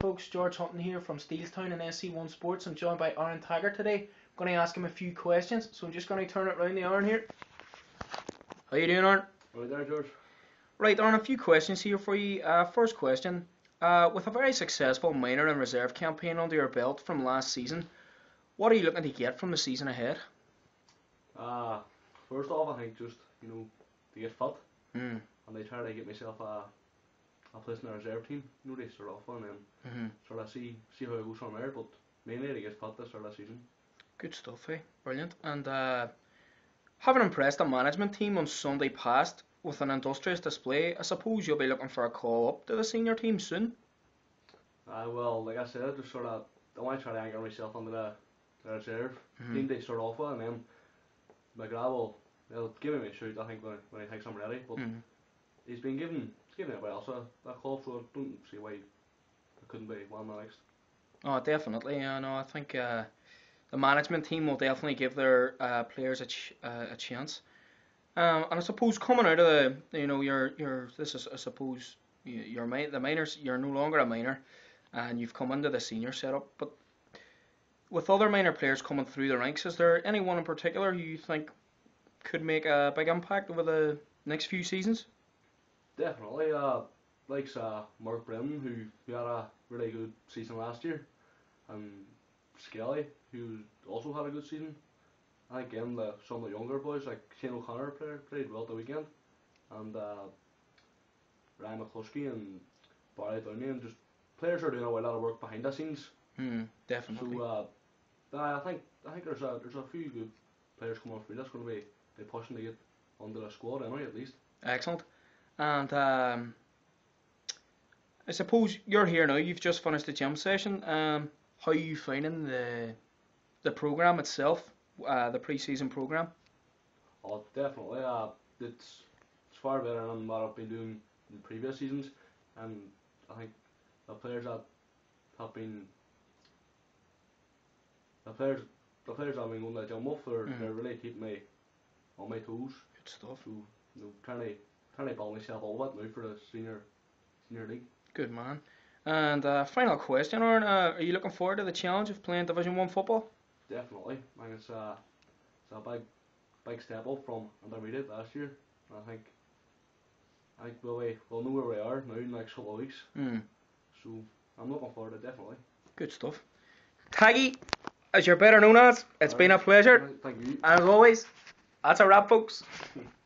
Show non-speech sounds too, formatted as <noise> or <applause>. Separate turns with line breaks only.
Folks, George Hutton here from Steelstown and SC1 Sports. I'm joined by Aaron Taggart today. I'm going to ask him a few questions, so I'm just going to turn it round the Aaron here. How you doing, Aaron?
Right there, George.
Right, Aaron, a few questions here for you. Uh, first question. Uh, with a very successful minor and reserve campaign under your belt from last season, what are you looking to get from the season ahead?
Uh, first off, I think just, you know, to get fit.
Mm.
And I try to get myself a, a place in the reserve team, you know, to start off and then
hmm
sort of see see how it goes from there. But mainly to get fit this sort of season.
Good stuff, eh? Brilliant. And uh, having impressed the management team on Sunday past with an industrious display, I suppose you'll be looking for a call up to the senior team soon.
Uh, well, like I said, I just sort of, I want to try to anchor myself under the, the reserve
Mhm.
team they start off with, and then McGrath will he'll give me a shoot, I think, when, when he thinks I'm ready. But
Mhm.
He's been given, given it well, so that call, I don't see why it couldn't be one of the next.
Oh, definitely. Yeah, no, I think uh, the management team will definitely give their uh, players a, ch- uh, a chance. Um, and I suppose coming out of the, you know, your your this is I suppose you- your mi- the minors you're no longer a minor, and you've come into the senior setup. But with other minor players coming through the ranks, is there anyone in particular you think could make a big impact over the next few seasons?
Definitely, uh, likes uh, Mark Brennan, who, who had a really good season last year, and Skelly, who also had a good season. I think again, the, some of the younger boys, like Shane O'Connor, played, played well the weekend, and uh, Ryan McCluskey and Barry Downey, and just players are doing a lot of work behind the scenes.
Hmm, definitely.
So uh, I think I think there's a there's a few good players coming through that's going to be, be pushing to get onto the squad anyway, at least.
Excellent. And um, I suppose you're here now. You've just finished the gym session. Um, how are you finding the the program itself, uh, the pre-season program?
Oh, definitely. Uh, it's it's far better than what I've been doing in previous seasons, and I think the players that have been the players the players that have been going to the gym with, they're,
Mhm.
they're really keeping me on my toes.
Good stuff.
So you know, trying to build myself all that now for the senior senior league.
Good man. And uh, final question, Aaron. Uh, are you looking forward to the challenge of playing Division One football?
Definitely. I think it's a it's a big big step up from intermediate last year. I think I think we'll, be- we'll know where we are now in the next couple of weeks.
Hmm.
So I'm looking forward to it, definitely.
Good stuff. Taggy, as you're better known as, it's been a pleasure.
Right, Thank you.
And as always, that's a wrap, folks. <laughs>